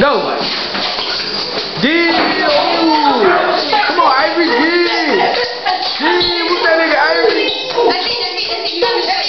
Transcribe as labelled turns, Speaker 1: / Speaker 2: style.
Speaker 1: No. D. Oh. Come on, Ivory. D.
Speaker 2: D. Who's
Speaker 1: that nigga, Ivory?
Speaker 2: I think, I think,